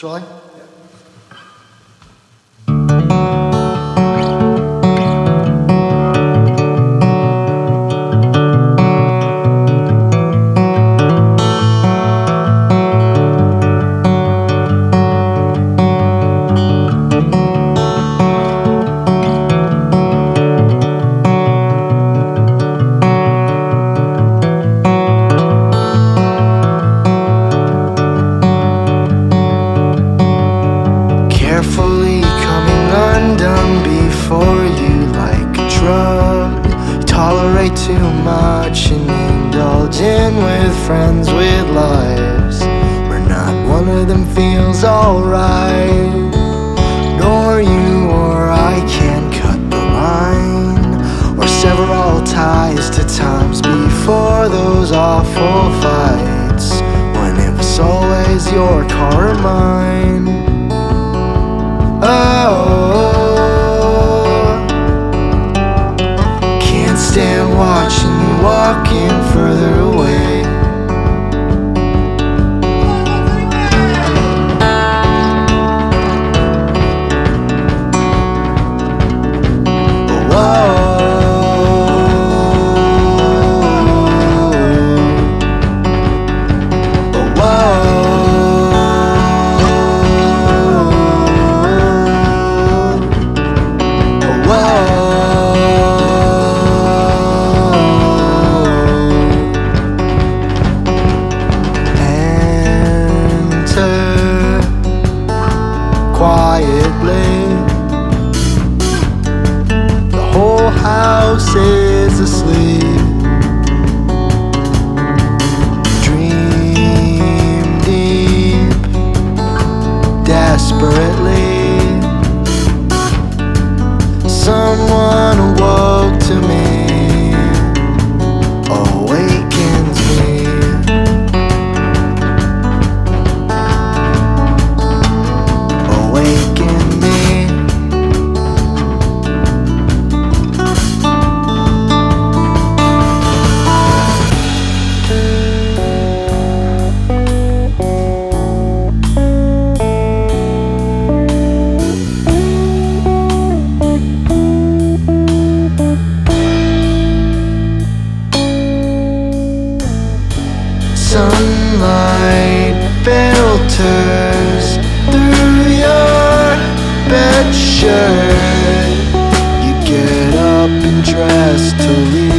Sterling? friends with lives Where not one of them feels alright. quietly. The whole house is asleep. Dream deep, desperately. dress to leave.